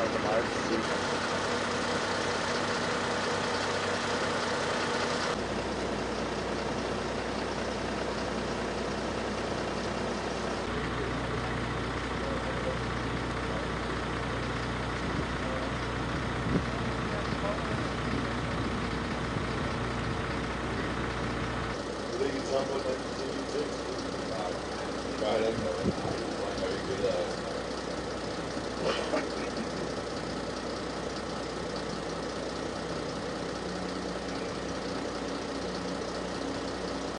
on the Mars Right, I know. I know you do that.